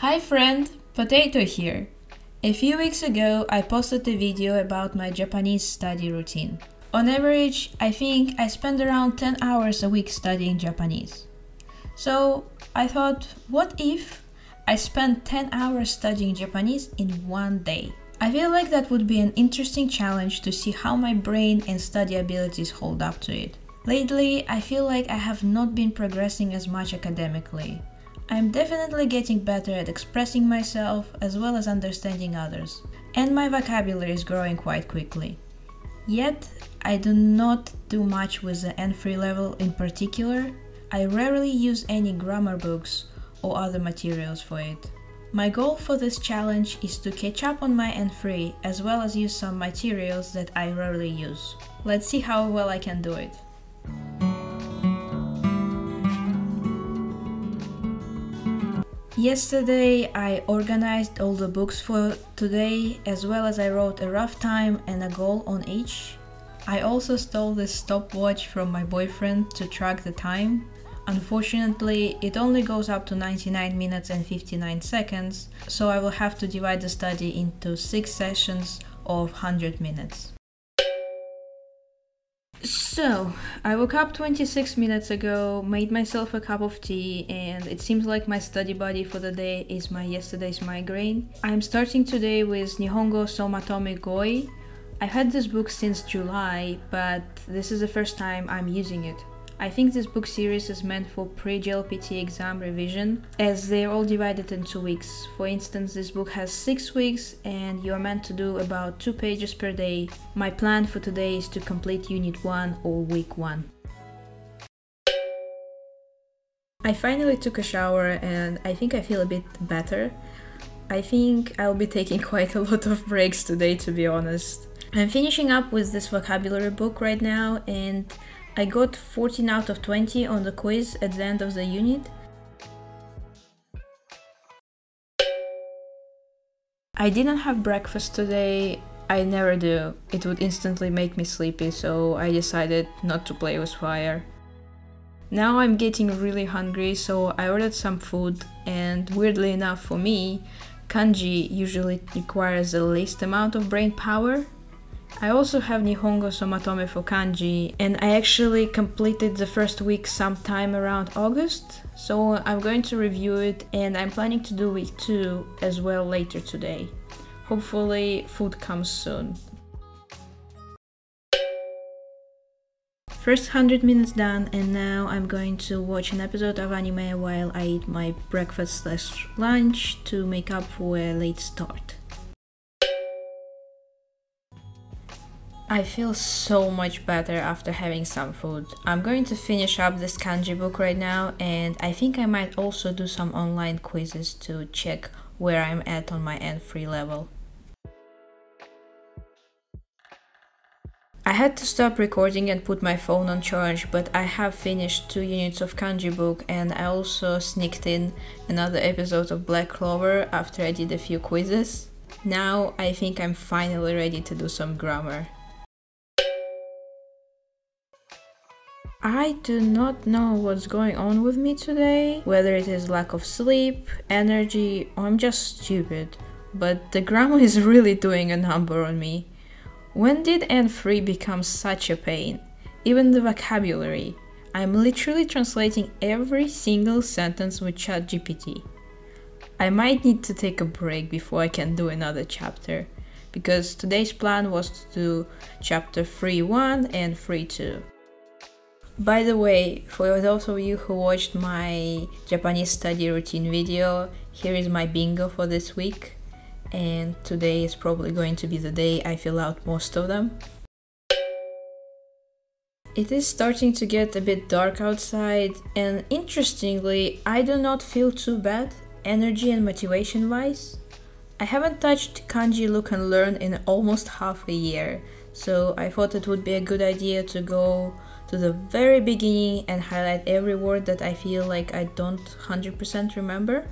Hi friend, Potato here. A few weeks ago, I posted a video about my Japanese study routine. On average, I think I spend around 10 hours a week studying Japanese. So I thought, what if I spent 10 hours studying Japanese in one day? I feel like that would be an interesting challenge to see how my brain and study abilities hold up to it. Lately, I feel like I have not been progressing as much academically. I'm definitely getting better at expressing myself as well as understanding others, and my vocabulary is growing quite quickly. Yet, I do not do much with the N3 level in particular. I rarely use any grammar books or other materials for it. My goal for this challenge is to catch up on my N3 as well as use some materials that I rarely use. Let's see how well I can do it. Yesterday I organized all the books for today as well as I wrote a rough time and a goal on each. I also stole this stopwatch from my boyfriend to track the time. Unfortunately, it only goes up to 99 minutes and 59 seconds, so I will have to divide the study into 6 sessions of 100 minutes. So, I woke up 26 minutes ago, made myself a cup of tea, and it seems like my study buddy for the day is my yesterday's migraine. I'm starting today with Nihongo Somatome Goi. I've had this book since July, but this is the first time I'm using it. I think this book series is meant for pre-JLPT exam revision, as they're all divided into weeks. For instance, this book has 6 weeks and you're meant to do about 2 pages per day. My plan for today is to complete Unit 1 or Week 1. I finally took a shower and I think I feel a bit better. I think I'll be taking quite a lot of breaks today to be honest. I'm finishing up with this vocabulary book right now and I got 14 out of 20 on the quiz at the end of the unit. I didn't have breakfast today, I never do. It would instantly make me sleepy, so I decided not to play with fire. Now I'm getting really hungry, so I ordered some food, and weirdly enough for me, kanji usually requires the least amount of brain power, I also have Nihongo Somatome for kanji and I actually completed the first week sometime around August, so I'm going to review it and I'm planning to do week 2 as well later today. Hopefully food comes soon. First 100 minutes done and now I'm going to watch an episode of anime while I eat my breakfast slash lunch to make up for a late start. I feel so much better after having some food. I'm going to finish up this kanji book right now and I think I might also do some online quizzes to check where I'm at on my N3 level. I had to stop recording and put my phone on charge, but I have finished two units of kanji book and I also sneaked in another episode of Black Clover after I did a few quizzes. Now I think I'm finally ready to do some grammar. I do not know what's going on with me today, whether it is lack of sleep, energy, or I'm just stupid, but the grammar is really doing a number on me. When did N3 become such a pain? Even the vocabulary. I'm literally translating every single sentence with ChatGPT. I might need to take a break before I can do another chapter, because today's plan was to do chapter 3.1 and 3.2. By the way, for those of you who watched my Japanese study routine video, here is my bingo for this week. And today is probably going to be the day I fill out most of them. It is starting to get a bit dark outside, and interestingly, I do not feel too bad, energy and motivation wise. I haven't touched kanji look and learn in almost half a year, so I thought it would be a good idea to go to the very beginning and highlight every word that I feel like I don't 100% remember.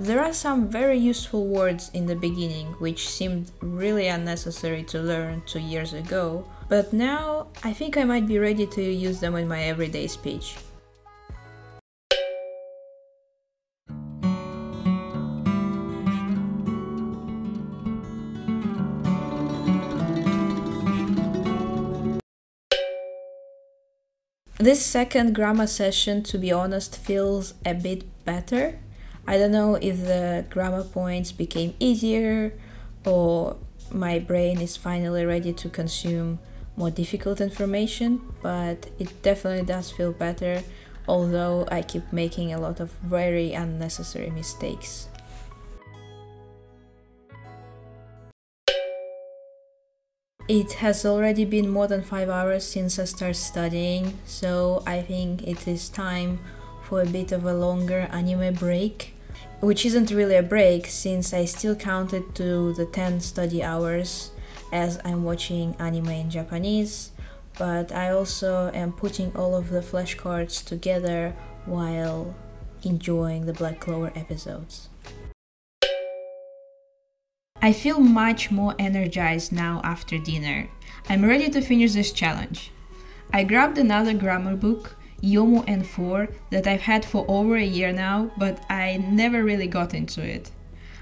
There are some very useful words in the beginning which seemed really unnecessary to learn two years ago, but now I think I might be ready to use them in my everyday speech. This second grammar session, to be honest, feels a bit better. I don't know if the grammar points became easier or my brain is finally ready to consume more difficult information, but it definitely does feel better, although I keep making a lot of very unnecessary mistakes. It has already been more than 5 hours since I started studying, so I think it is time for a bit of a longer anime break. Which isn't really a break since I still counted to the 10 study hours as I'm watching anime in Japanese, but I also am putting all of the flashcards together while enjoying the Black Clover episodes. I feel much more energized now after dinner. I'm ready to finish this challenge. I grabbed another grammar book, Yomo N4, that I've had for over a year now, but I never really got into it.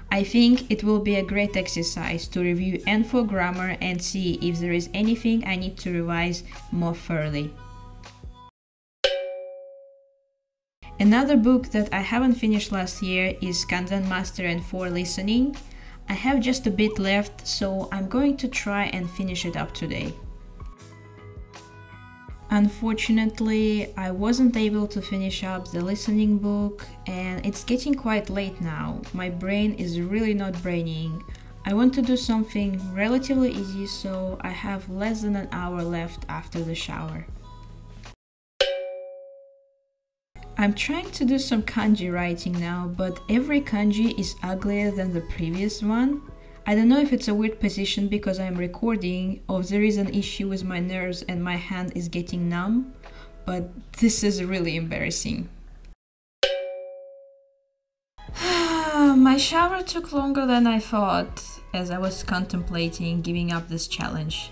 I think it will be a great exercise to review N4 grammar and see if there is anything I need to revise more thoroughly. Another book that I haven't finished last year is Kanzen Master N4 Listening. I have just a bit left, so I'm going to try and finish it up today. Unfortunately, I wasn't able to finish up the listening book and it's getting quite late now. My brain is really not braining. I want to do something relatively easy so I have less than an hour left after the shower. I'm trying to do some kanji writing now, but every kanji is uglier than the previous one. I don't know if it's a weird position because I'm recording or there is an issue with my nerves and my hand is getting numb, but this is really embarrassing. my shower took longer than I thought as I was contemplating giving up this challenge.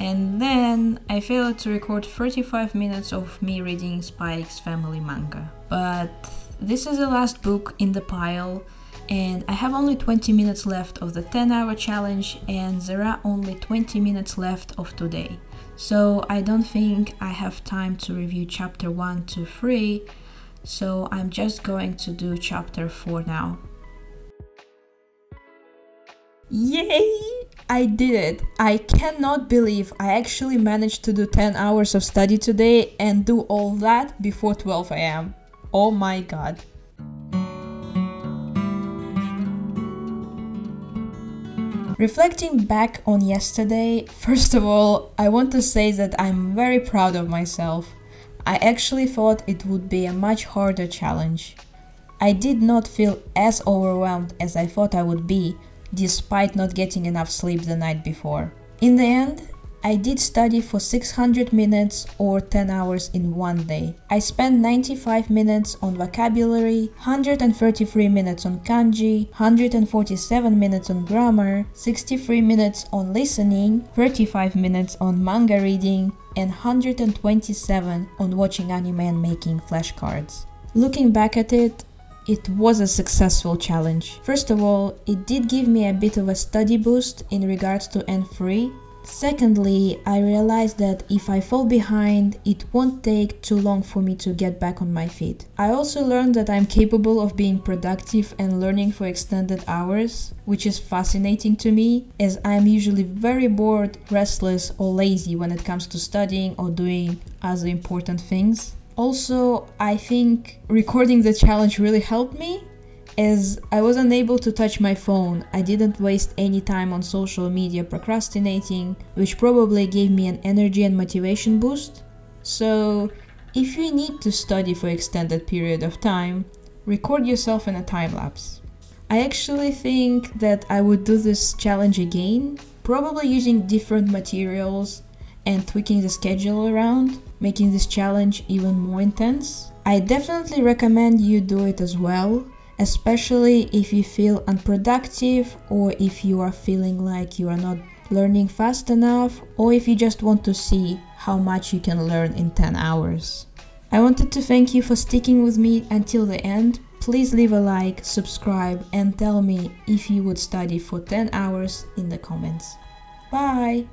And then I failed to record 35 minutes of me reading Spy x Family manga. But this is the last book in the pile, and I have only 20 minutes left of the 10 hour challenge, and there are only 20 minutes left of today. So I don't think I have time to review chapter 1 to 3, so I'm just going to do chapter 4 now. Yay! I did it. I cannot believe I actually managed to do 10 hours of study today and do all that before 12 am. Oh my god. Reflecting back on yesterday, first of all, I want to say that I'm very proud of myself. I actually thought it would be a much harder challenge. I did not feel as overwhelmed as I thought I would be, despite not getting enough sleep the night before. In the end, I did study for 600 minutes or 10 hours in one day. I spent 95 minutes on vocabulary, 133 minutes on kanji, 147 minutes on grammar, 63 minutes on listening, 35 minutes on manga reading, and 127 on watching anime and making flashcards. Looking back at it, it was a successful challenge. First of all, it did give me a bit of a study boost in regards to N3. Secondly, I realized that if I fall behind, it won't take too long for me to get back on my feet. I also learned that I'm capable of being productive and learning for extended hours, which is fascinating to me, as I am usually very bored, restless, or lazy when it comes to studying or doing other important things. Also, I think recording the challenge really helped me as I was unable to touch my phone. I didn't waste any time on social media procrastinating, which probably gave me an energy and motivation boost. So, if you need to study for extended period of time, record yourself in a time lapse. I actually think that I would do this challenge again, probably using different materials and tweaking the schedule around, making this challenge even more intense. I definitely recommend you do it as well, especially if you feel unproductive or if you are feeling like you are not learning fast enough or if you just want to see how much you can learn in 10 hours. I wanted to thank you for sticking with me until the end. Please leave a like, subscribe, and tell me if you would study for 10 hours in the comments. Bye!